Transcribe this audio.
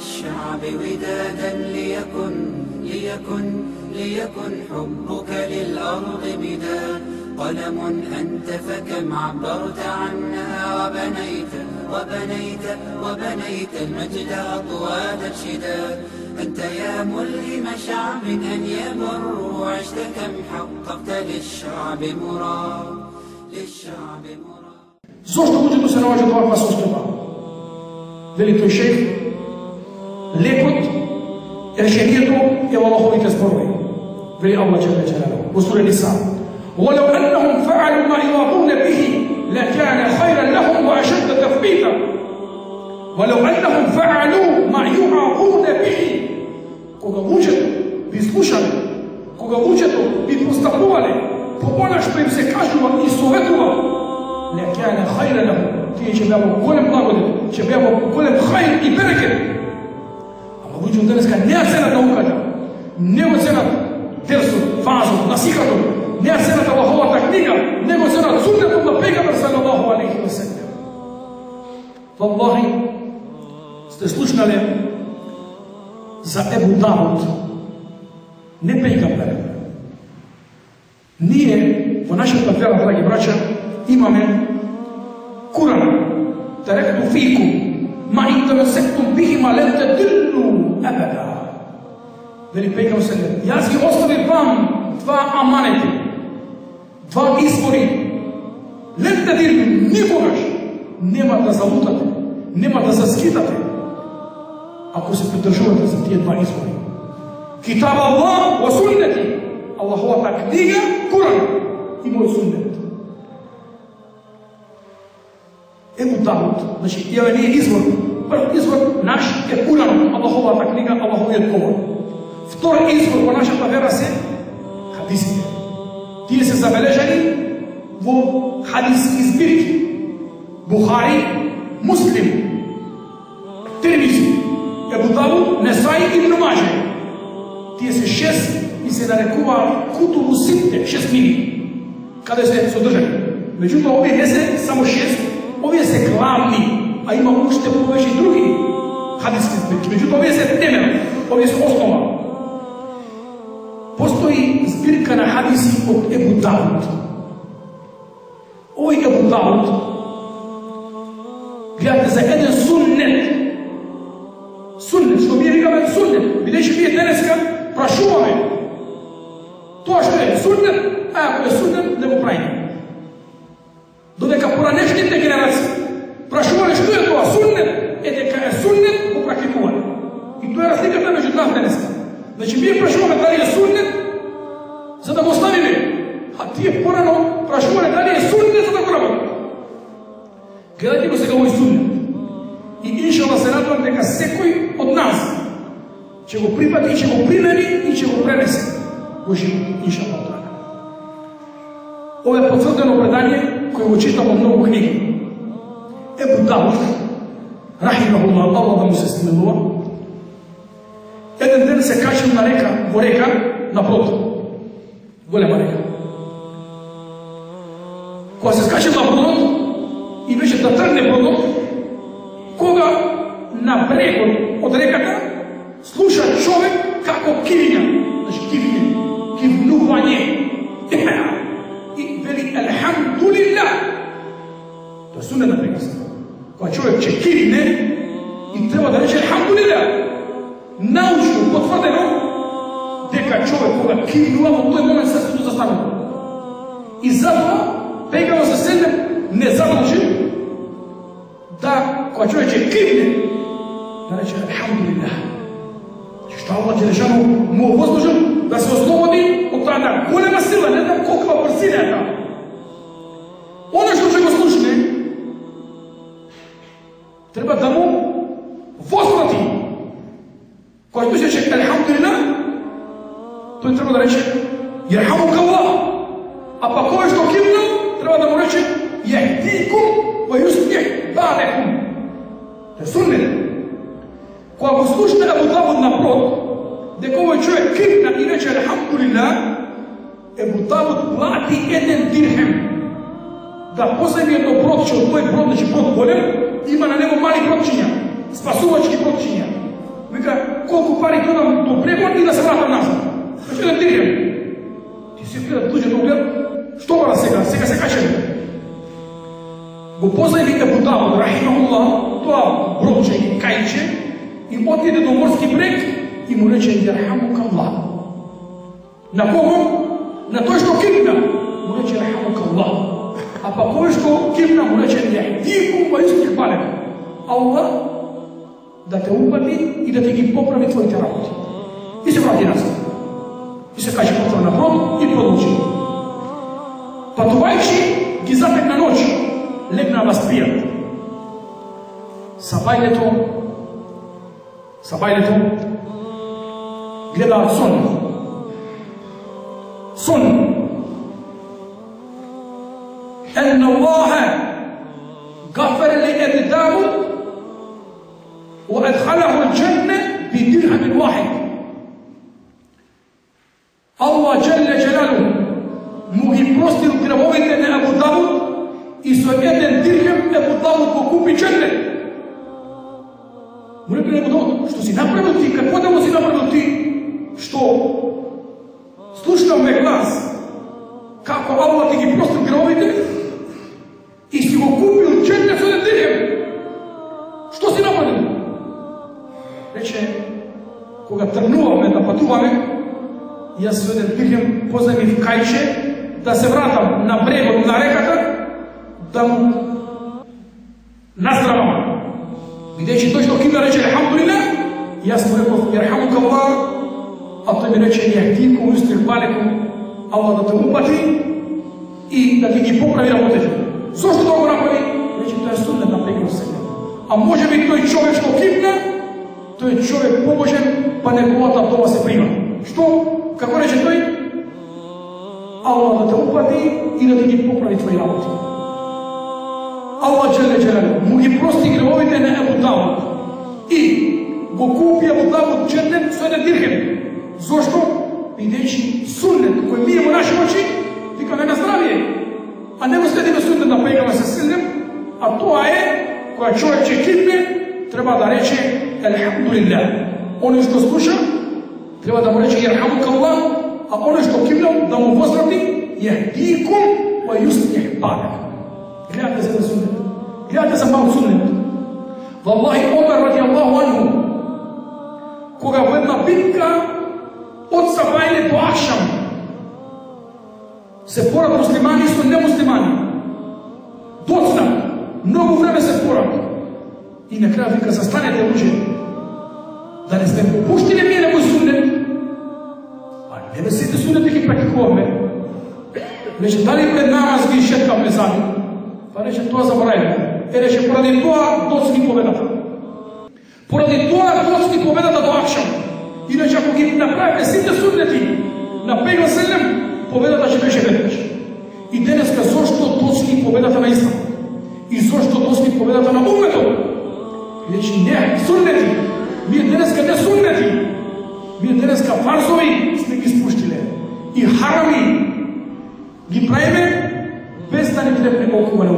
للشعب ودادا ليكن ليكن ليكن حبك للأرض مداد قلم أنت فكم عبرت عنها وبنيت وبنيت وبنيت المجد أطوال الشداد أنت يا ملهم شعب أن يمر وعشت كم حققت للشعب مراد للشعب مراد زرت budemo سنواجد navađati dva pasosta? Veliki ليكوت الشهيدو يا الله خويك اصبروي بلي الله جل جلاله وصول النساء ولو أنهم فعلوا ما يراضون به لكان خيرا لهم وأشد تثبيتا. ولو أنهم فعلوا ما يراضون به كوغا موجد بيسلوشن كوغا موجد بيتوستقبلوالي فقولا شو بيمسكاشوا يسوغدوا لكان خيرا لهم. كي شبابهم كلهم ضامن شبابهم كلهم خير يبركه луѓето денеска не ја ценат науката, да не го ценат дерсот, фазот, насихатот, не ја ценат Аллаховата книга, не го ценат суннетот на пегамбер салаллаху алейхи ва салlam. Валлахи, сте слушнале за Ебу Давуд, не пегамбер. Ние во нашата вера, драги брача, имаме Куран, таректо фику, ма ин тамасектум бихима лен тадилlu. Вели Пекам се, јас ги остави вам два аманети, два избори. Лен тадилlu, никогаш нема да залутате, нема да заскитате. ако се придржувате за тие два избори. Китаб Аллах во суннети, Аллаховата книга, Куран и мој суннет. Ему Давуд, значи, ја не ние извор, прв извор наш е Куран, Аллаховата книга, Аллаховиот говор. Втор извор во нашата вера се хадисите. Тие се забележани во хадиски збирки. Бухари, Муслим, Тирмизи, Ебу Давуд, Несаи и Нумаже. Тие се шест и се нарекуваат Кутубу сите шест книги, каде се содржани. Меѓутоа, овие не се само шест, овие се главни, а има уште повеќе други хадиски збирки. Меѓутоа, овие се темел, овие се основа. Постои збирка на хадиси од Ебу Дауд. Овој Ебу Дауд, гледате за еден суннет, суннет, што ние викаме суннет, бидејќи ние денеска прашуваме тоа што е суннет, а ако е суннет, не го правиме. Додека поранешните генерации прашувале што е тоа суннет, е дека е суннет го практикуване. И тоа е разликата меѓу нас денеска. Значи, ние прашуваме дали е суннет, за да го оставиме, а тие порано прашувале дали е суннет, за да го работиме. Гледајте го сега овој суннет. И иншала се радувам дека секој од нас ќе го припати, ќе го примени и ќе го пренесе во живот, иншала. Ова е потврдено предание кој го читам од многу книги. Ебу Давуд, рахимахулlah, Allah да му се смилува, еден ден се качил на река, во река, на плот. Голема река. Кога се скачил на плот, и беше да тргне плот, кога на брегот од реката слуша човек како кивиња, значи кивиње, кивнување. И вели алхамдулилла. Тоа да сунет на прекаса. Кога човек ќе кивне и треба да рече Елхамдулилlah. Научно потврдено дека човек кога кивнува во тој момент срцето застанува. И затоа Пегава се седне не задолжи да кога човек ќе кивне да рече Елхамдулилlah. Што Allah Джелешану му возможил да се ослободи од таа голема сила, не знам колкава брзина е таа. Треба да му возврати. Кога тој се рече Елхамдулилlah, тој треба да рече Јерхамук Allah. А па кој што кивнал, треба да му рече Јехдикум ва јуспјех балекум. Тоа е суннет. Кога го слушате Абу Давуд на прот, дека овој човек кивна и рече Алхамдулилла, Ебу Давуд плати еден дирхем да поземи едно бродче од тој брод, да значи брод голем, пари на спасувачки мали Вика, колку пари ќе да до прегон и да се вратам назад. Значи да дирхем. Ти се гледа туѓе да гледа, што мора сега? Сега се качам. Го познај Ебу Давуд, рахимахуллах, тоа бродче и кајче, и отиде до морски брег и му рече Јархамука Каллах. На кого? На тој што кипна. Му рече Јархамука Каллах. А па кој што кипна му рече Јахдикум ва юстих Аллах да те упали и да ти ги поправи твоите работи. И се врати нас. И се каже повторно на брод и продолжи. Патувајќи ги запек на ноќ, легна на спијат. Сабајлето, сабајлето, гледаат сон. Сон. Ен Аллахе, гафер ли ед وأدخله الجنة بدرهم واحد الله جل جلاله му ги простил гревовите на Абу Давуд и со еден дирхем Абу Давуд го купи дженнет. Му рекли Абу Давуд, што си направил ти, какво да му си направил ти, што слушнав ме глас, како Allah ти ги простил гревовите и си го купил дженнет со еден кога тргнуваме да патуваме, јас со еден дирхем позајмив кајче да се вратам на брегот на реката, да му настрамам. Бидејќи тој што кима рече Алхамдулиле, јас му реков Јерхамука Аллах, а тој ми рече Јахтику, устих балекум, Аллах да те упати и да ти ги поправи работите. Зошто тоа го направи? Рече, тоа е суннет на пекот. А може би тој човек што кипне тој е човек побожен, па неговата дома се прима. Што? Како рече тој? Аллах да те упади и да ти ги поправи твои работи. Аллах Джеле Джеле му ги прости гревовите на Ебу Давуд и го купи Ебу Давуд джетен со еден дирхем. Зошто? Бидејќи суннет кој мие во наши очи викаме на здравие, а не го следиме да суннет на пегаме се силнем, а тоа е која човек ќе кипне, треба да рече Елхамдулилlah. Оној што слуша, треба да му рече Јерхамука Аллах, а оној што кимнал да му возврати јахдикум ва юслих балек. Гледате за сунет. Гледате за мал сунет. Валлахи Омер ради Аллаху анху, кога во една битка од Сабајле до Ахшам се порат муслимани со немуслимани. Доцна, многу време се порат. И на крај вика, застанете луѓе, да не сте попуштили ми некој сунет, Не да сите сунети ги практикуваме. Рече, дали пред намаз ги шеткаме заедно? Па рече, тоа забравиме. Е, рече, поради тоа доцни победата. Поради тоа доцни победата до Акшам. Иначе, ако ги направиме сите сунети на Пегла Селем, победата ќе беше веднаш. И денеска, зошто доцни победата на Ислам? И зошто доцни победата на умето? Рече, не, сунети. Ние денеска не сунети. Вие денеска фарзови сме ги спуштиле. И харами ги правиме без да ни трепне околу на